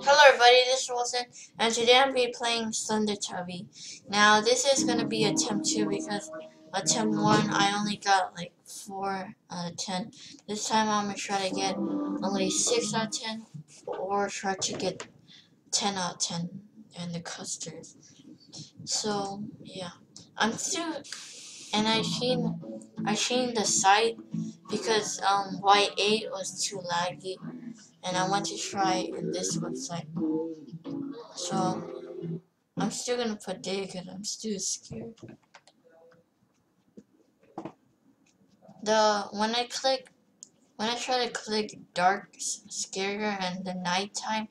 Hello everybody, this is Wilson, and today I'm going to be playing Thunder Chubby. Now this is gonna be attempt two because attempt one I only got like four out of ten. This time I'm gonna try to get only six out of ten, or try to get ten out of ten in the custards. So yeah, I'm still, and I seen I seen the site because um Y8 was too laggy and I want to try in this website. So I'm still gonna put day because I'm still scared. The when I click when I try to click dark scarier and the nighttime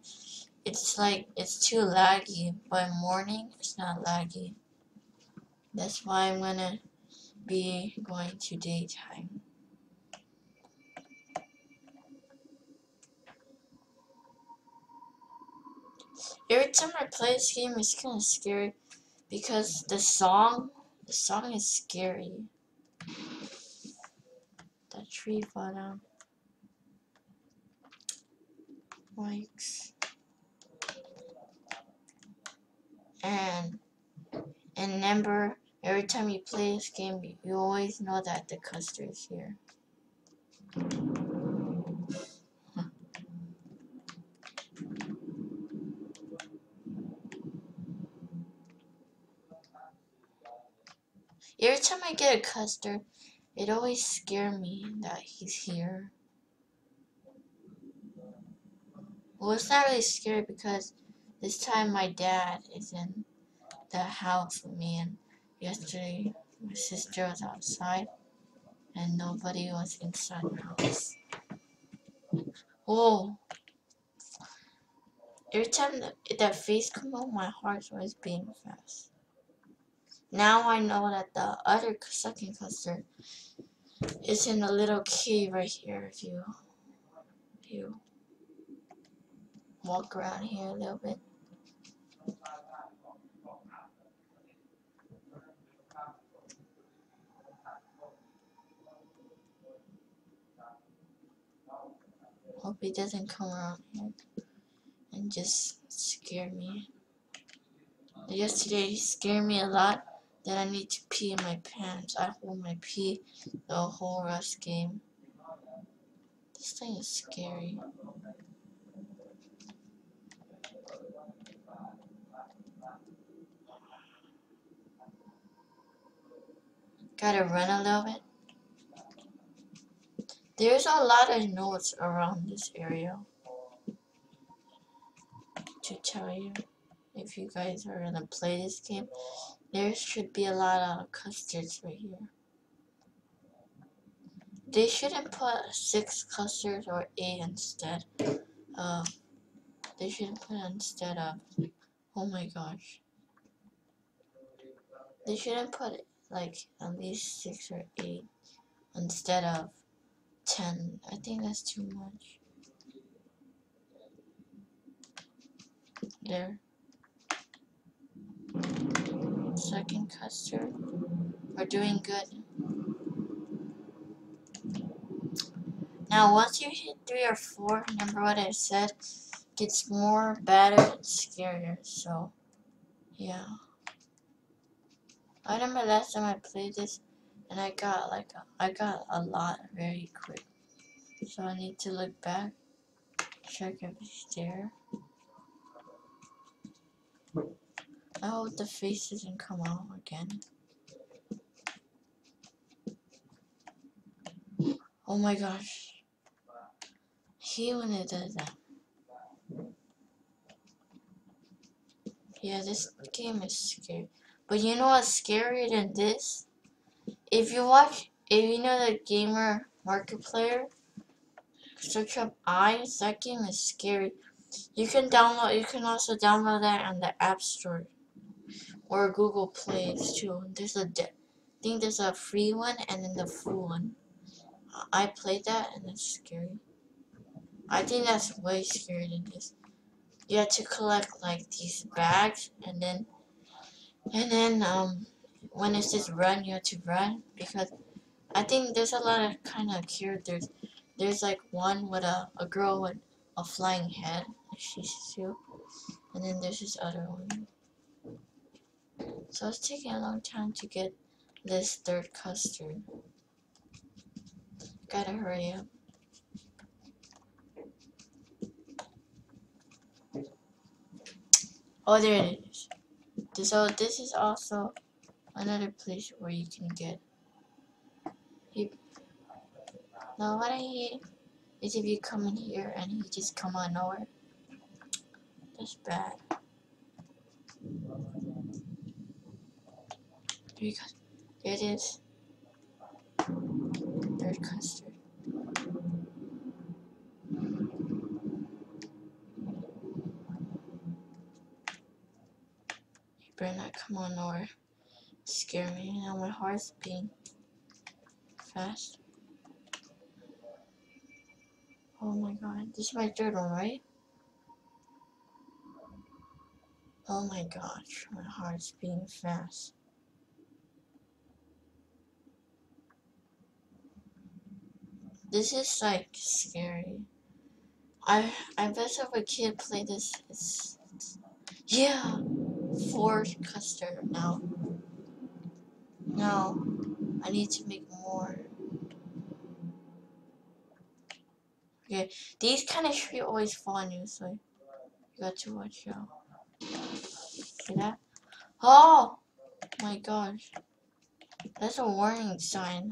it's like it's too laggy but morning it's not laggy. That's why I'm gonna be going to daytime. Every time I play this game, it's kind of scary because the song, the song is scary. That tree fell down. Likes. And, and remember, every time you play this game, you always know that the custer is here. Every time I get a custard, it always scares me that he's here. Well, it's not really scary because this time my dad is in the house with me and yesterday my sister was outside and nobody was inside the house. Oh! Every time that, that face come out, my heart's always beating fast. Now I know that the other second custard is in the little cave right here if you, if you walk around here a little bit. Hope he doesn't come around here and just scare me. Yesterday he scared me a lot then I need to pee in my pants. I hold my pee the whole rest game. This thing is scary. Gotta run a little bit. There's a lot of notes around this area to tell you if you guys are gonna play this game. There should be a lot of custards right here. They shouldn't put six custards or eight instead. Uh, they shouldn't put instead of. Oh my gosh. They shouldn't put like at least six or eight instead of ten. I think that's too much. There second custard. We're doing good. Now, once you hit 3 or 4, remember what I said? Gets more better and scarier, so, yeah. I remember last time I played this, and I got, like, a, I got a lot very quick. So I need to look back, check if it's there. Hope the face doesn't come out again. Oh my gosh. He when it does that. Yeah, this game is scary. But you know what's scarier than this? If you watch, if you know the gamer markiplier, search up eyes, that game is scary. You can download, you can also download that on the App Store or Google Plays too. There's a, I think there's a free one and then the full one. I played that and it's scary. I think that's way scarier than this. You have to collect like these bags and then, and then um, when it says run, you have to run because I think there's a lot of kind of characters. There's like one with a, a girl with a flying head. these two. And then there's this other one. So it's taking a long time to get this third custard. Gotta hurry up. Oh, there it is. So this is also another place where you can get. Now what I hate is if you come in here and he just come out nowhere. That's bad. Because there it is. Third custard. You better not come on or Scare me. Now my heart's beating fast. Oh my god. This is my third one, right? Oh my gosh. My heart's beating fast. This is like scary. I I bet if a kid play this, it's, it's yeah, fourth custard now. No, I need to make more. Okay, these kind of tree always fall on you, so you got to watch out. See that? Oh my gosh, that's a warning sign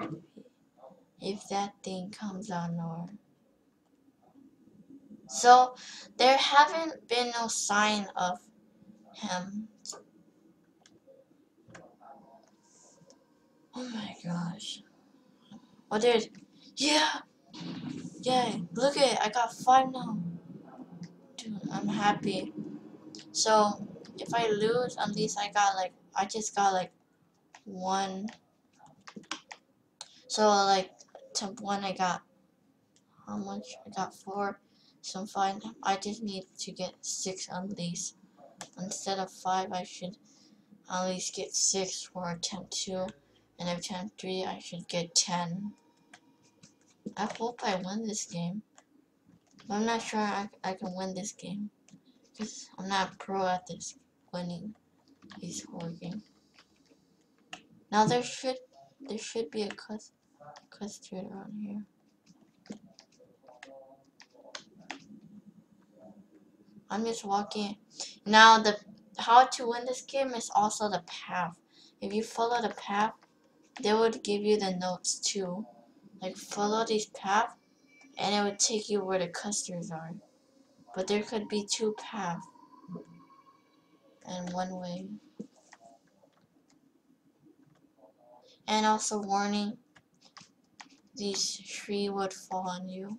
if that thing comes on or So there haven't been no sign of him. Oh my gosh. Oh dude. Yeah. Yeah. Look at it. I got five now. Dude, I'm happy. So if I lose, at least I got like I just got like one. So like to one I got how much? I got four. So I'm fine. I just need to get six on these. Instead of five, I should at least get six for attempt two. And attempt three, I should get ten. I hope I win this game. But I'm not sure I, I can win this game. Because I'm not pro at this winning these horror games. Now there should there should be a cus custard around here. I'm just walking. Now the how to win this game is also the path. If you follow the path, they would give you the notes too. Like follow this path and it would take you where the custards are. But there could be two paths and one way. And also warning, these tree would fall on you.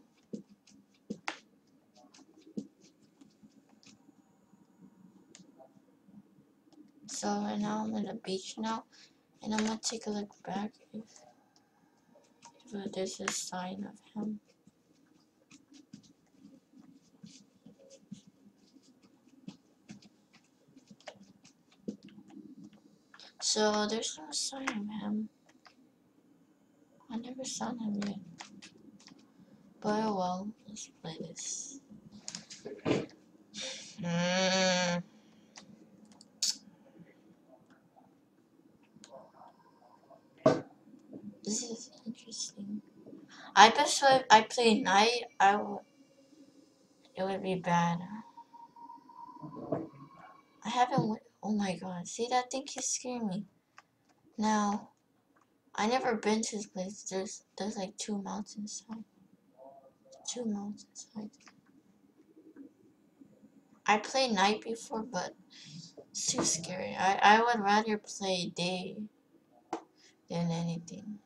So right now I'm at the beach now, and I'm gonna take a look back if, if there's a sign of him. So there's no sign of him. Never saw him yet. But oh well, let's play this. Mm. This is interesting. I bet if I play night, I would. It would be bad. I haven't. Oh my god! See that thing keeps scaring me. Now, I never been to this place. There's there's like two mountains inside. Two mountains. I played night before, but it's too scary. I I would rather play day than anything.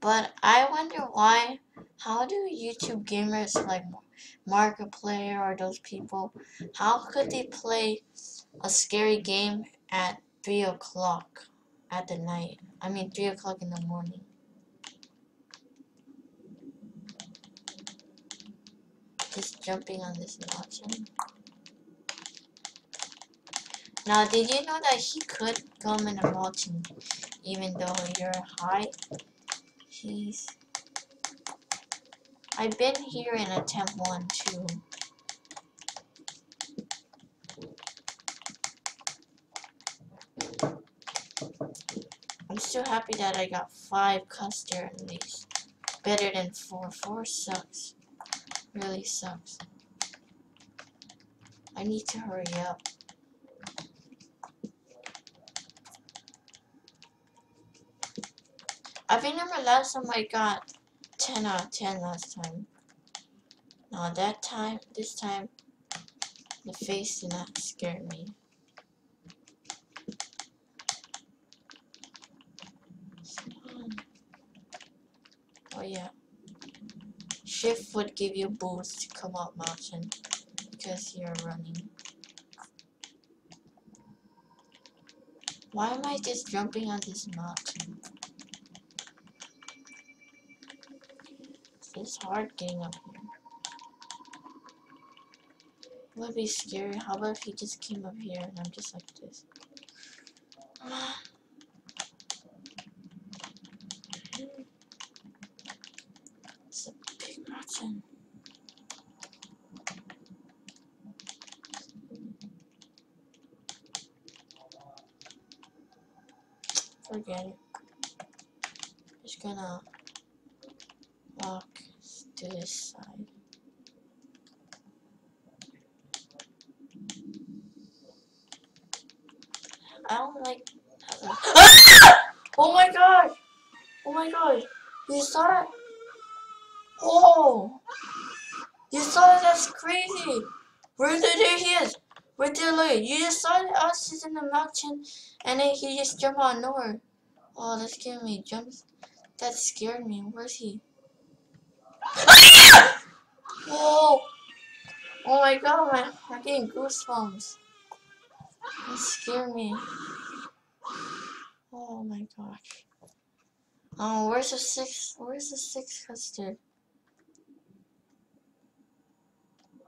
But I wonder why, how do YouTube gamers like Markiplier or those people, how could they play a scary game at 3 o'clock at the night? I mean 3 o'clock in the morning. Just jumping on this mountain. Now, did you know that he could come in a mountain even though you're high? He's I've been here in attempt one too. Still happy that I got five custard at least. Better than four. Four sucks. Really sucks. I need to hurry up. I remember last time I got 10 out of 10 last time. No, that time, this time, the face did not scare me. Oh yeah. Shift would give you boost to come up mountain because you're running. Why am I just jumping on this mountain? It's hard getting up here. Would be scary. How about if he just came up here and I'm just like this? Ah. It's a big mountain. Forget it. Just gonna walk to this side. I don't like. oh my god! Oh my god! You saw that? Oh! You saw that? That's crazy! Where did he is? Right there, look. You just saw us is in the mountain and then he just jumped out of nowhere. Oh, that scared me. Jump. That scared me. Where's he? Whoa! Oh my god, I'm getting goosebumps. That scared me. Oh my gosh. Oh, where's the six? Where's the six custard?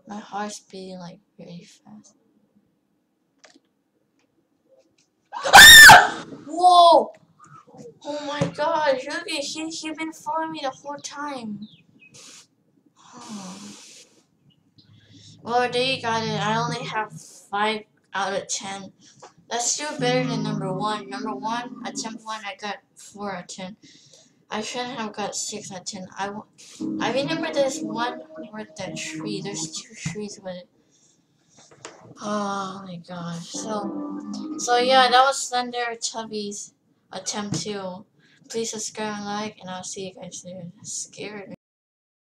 My heart's beating like very fast. Whoa! Oh my gosh, look at he he been following me the whole time. Well, there you got it. I only have five out of ten. That's still better than number one. Number one, attempt one, I got four out of ten. I shouldn't have got six out of ten. I, I remember there's one with that tree. There's two trees with it. Oh my gosh. So, so yeah, that was Slender Tubbies attempt two. Please subscribe and like, and I'll see you guys soon. Scared.